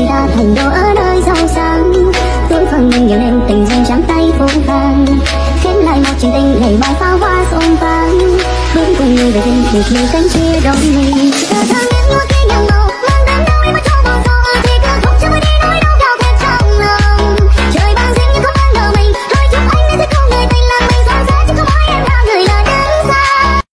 người ta thành đô ở nơi giàu sang. Tuổi phần mình nhiều nên tình duyên trắng tay phố vàng Khép lại một chuyện tình ngày mai pháo hoa xôn vang. Bước cùng người về tình biệt như cánh chia đông